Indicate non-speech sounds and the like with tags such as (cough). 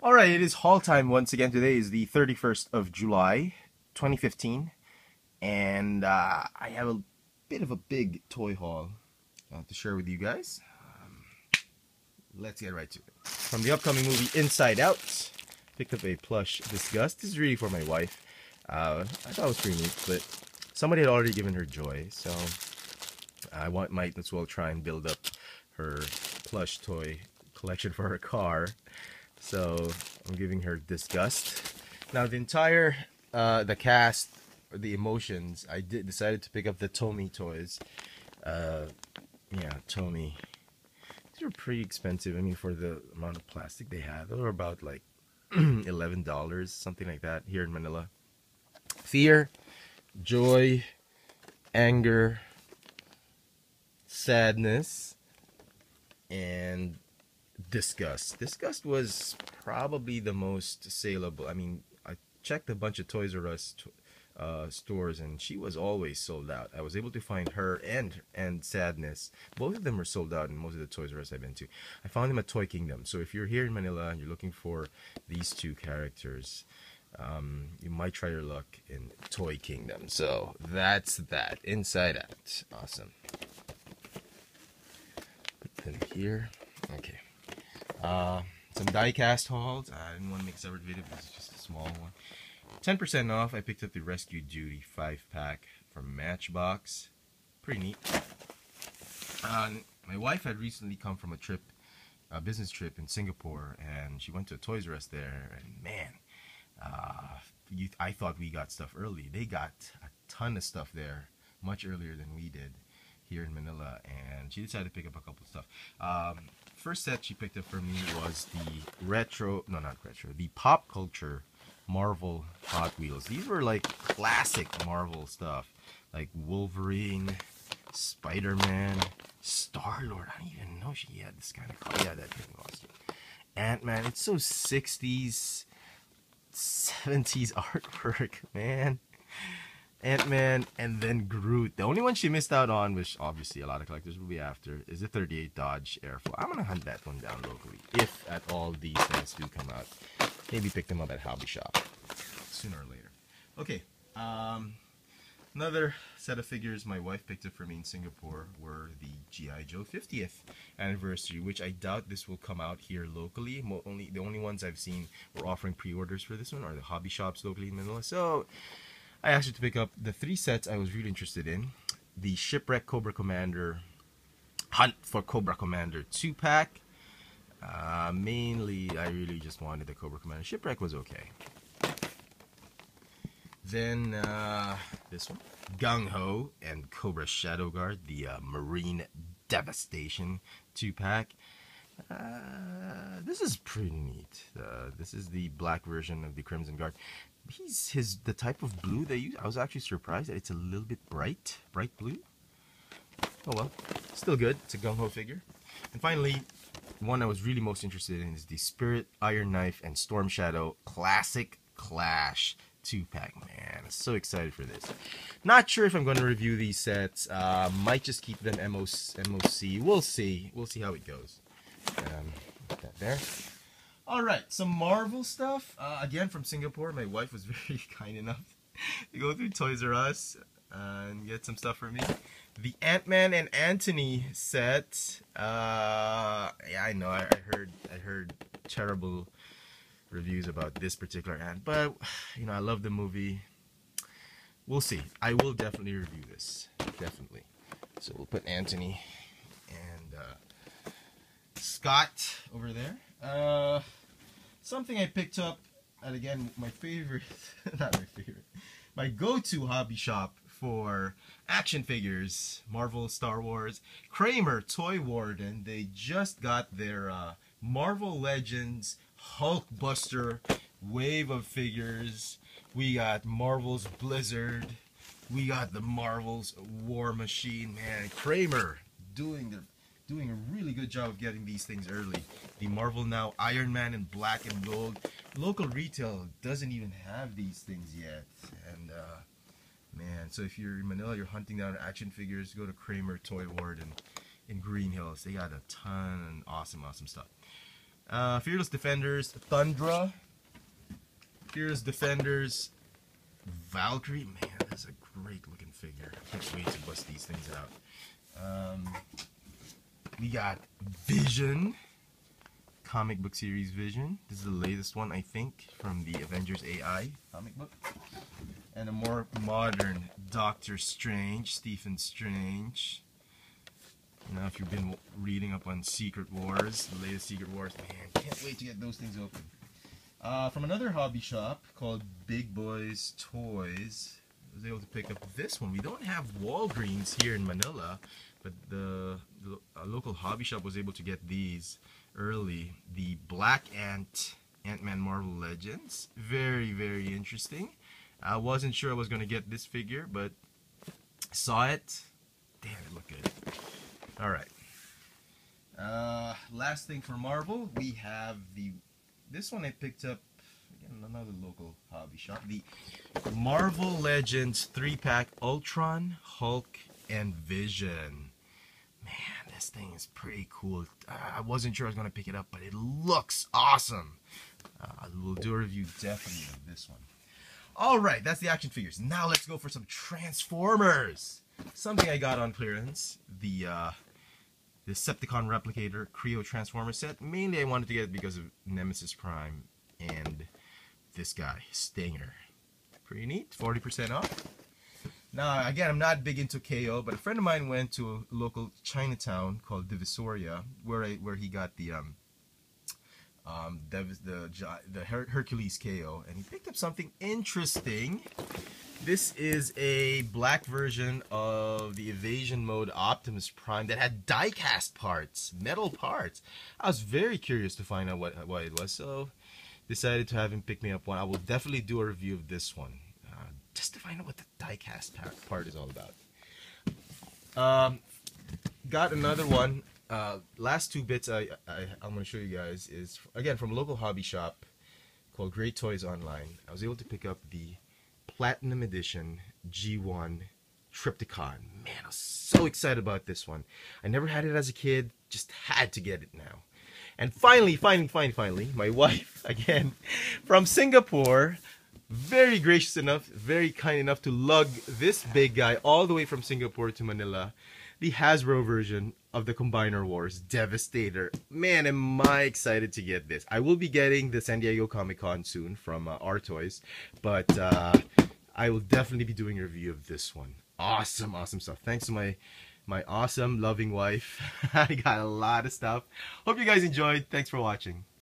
All right, it is haul time once again. Today is the 31st of July, 2015, and uh, I have a bit of a big toy haul uh, to share with you guys. Um, let's get right to it. From the upcoming movie Inside Out, picked up a plush Disgust. This is really for my wife. Uh, I thought it was pretty neat, but somebody had already given her joy, so I want, might as well try and build up her plush toy collection for her car. So I'm giving her disgust. Now the entire uh, the cast, the emotions, I did decided to pick up the Tomy toys. Uh, yeah, Tomy. These are pretty expensive. I mean, for the amount of plastic they had, they were about like (clears throat) eleven dollars, something like that, here in Manila. Fear, joy, anger, sadness, and disgust. Disgust was probably the most saleable. I mean, I checked a bunch of Toys R Us uh, stores, and she was always sold out. I was able to find her and and Sadness. Both of them were sold out in most of the Toys R Us I've been to. I found them at Toy Kingdom. So if you're here in Manila and you're looking for these two characters, um, you might try your luck in Toy Kingdom. So that's that. Inside Out. Awesome. Put them here. Okay. Uh, some die-cast hauls. I didn't want to make a separate video because it's just a small one. 10% off. I picked up the Rescue Duty 5-pack from Matchbox. Pretty neat. Uh, my wife had recently come from a trip, a business trip in Singapore, and she went to a Toys R Us there, and man, uh, you, I thought we got stuff early. They got a ton of stuff there, much earlier than we did here in Manila, and she decided to pick up a couple of stuff. Um, first set she picked up for me was the retro, no, not retro, the pop culture Marvel Hot Wheels. These were like classic Marvel stuff, like Wolverine, Spider Man, Star Lord. I don't even know she had this kind of car. Yeah, that thing was. Ant Man. It's so 60s, 70s (laughs) artwork, man. Ant-Man, and then Groot. The only one she missed out on, which obviously a lot of collectors will be after, is the 38 Dodge Airflow. I'm going to hunt that one down locally, if at all these things do come out. Maybe pick them up at Hobby Shop, sooner or later. Okay, um, another set of figures my wife picked up for me in Singapore were the G.I. Joe 50th anniversary, which I doubt this will come out here locally. only The only ones I've seen were offering pre-orders for this one are the hobby shops locally in Manila. So I asked her to pick up the three sets I was really interested in. The Shipwreck Cobra Commander Hunt for Cobra Commander 2-pack. Uh, mainly, I really just wanted the Cobra Commander. Shipwreck was okay. Then, uh, this one. Gung Ho and Cobra Shadow Guard, the uh, Marine Devastation 2-pack. Uh, this is pretty neat. Uh, this is the black version of the Crimson Guard he's his the type of blue they use. I was actually surprised that it's a little bit bright, bright blue. Oh well, still good. It's a gung ho figure. And finally, one I was really most interested in is the Spirit Iron Knife and Storm Shadow Classic Clash two pack. Man, I'm so excited for this. Not sure if I'm going to review these sets. Uh, might just keep them. MOC. We'll see. We'll see how it goes. Um, that there. All right, some Marvel stuff. Uh, again, from Singapore. My wife was (laughs) very kind enough to go through Toys R Us and get some stuff for me. The Ant-Man and Anthony set. Uh, yeah, I know. I, I heard. I heard terrible reviews about this particular Ant, but you know, I love the movie. We'll see. I will definitely review this. Definitely. So we'll put Anthony and uh, Scott over there. Uh, something I picked up, and again, my favorite, (laughs) not my favorite, my go-to hobby shop for action figures, Marvel, Star Wars, Kramer Toy Warden. They just got their uh, Marvel Legends Hulkbuster wave of figures. We got Marvel's Blizzard. We got the Marvel's War Machine. Man, Kramer doing the doing a really good job of getting these things early. The Marvel Now Iron Man in black and gold. Local retail doesn't even have these things yet. And uh, man, so if you're in Manila, you're hunting down action figures, go to Kramer Toy Ward in, in Green Hills. They got a ton of awesome, awesome stuff. Uh, Fearless Defenders, Thundra. Fearless Defenders, Valkyrie. Man, that's a great looking figure. I Can't wait to bust these things out. Um, we got Vision. Comic book series Vision. This is the latest one, I think, from the Avengers AI comic book. And a more modern Doctor Strange, Stephen Strange. Now, if you've been reading up on Secret Wars, the latest Secret Wars, man, can't wait to get those things open. Uh, from another hobby shop called Big Boys Toys, was able to pick up this one. We don't have Walgreens here in Manila, but the, the local hobby shop was able to get these early. The Black Ant Ant-Man Marvel Legends. Very, very interesting. I wasn't sure I was going to get this figure, but saw it. Damn, it looked good. All right. Uh, last thing for Marvel, we have the. This one I picked up again another local hobby shop. The Marvel Legends three pack Ultron, Hulk, and Vision. Man, this thing is pretty cool. I wasn't sure I was gonna pick it up, but it looks awesome. Uh, we'll do a review definitely of this one. All right, that's the action figures. Now let's go for some Transformers. Something I got on clearance. The uh, Decepticon Replicator Kre-O Transformer set. Mainly I wanted to get it because of Nemesis Prime and this guy, Stinger. Pretty neat, 40% off. Now, again, I'm not big into KO, but a friend of mine went to a local Chinatown called Divisoria, where I, where he got the um, um, the the, the Her Hercules KO, and he picked up something interesting. This is a black version of the Evasion Mode Optimus Prime that had die-cast parts, metal parts. I was very curious to find out what, what it was, so decided to have him pick me up one. I will definitely do a review of this one, uh, just to find out what the die-cast part is all about. Um, got another one. Uh, last two bits I, I, I'm going to show you guys is, again, from a local hobby shop called Great Toys Online. I was able to pick up the Platinum Edition G1 Trypticon. Man, I was so excited about this one. I never had it as a kid, just had to get it now. And finally, finally, finally, finally, my (laughs) wife, again, from Singapore, very gracious enough, very kind enough to lug this big guy all the way from Singapore to Manila. The Hasbro version of the Combiner Wars Devastator. Man, am I excited to get this. I will be getting the San Diego Comic Con soon from uh, R Toys, but uh, I will definitely be doing a review of this one. Awesome, awesome stuff. Thanks to my my awesome, loving wife. (laughs) I got a lot of stuff. Hope you guys enjoyed. Thanks for watching.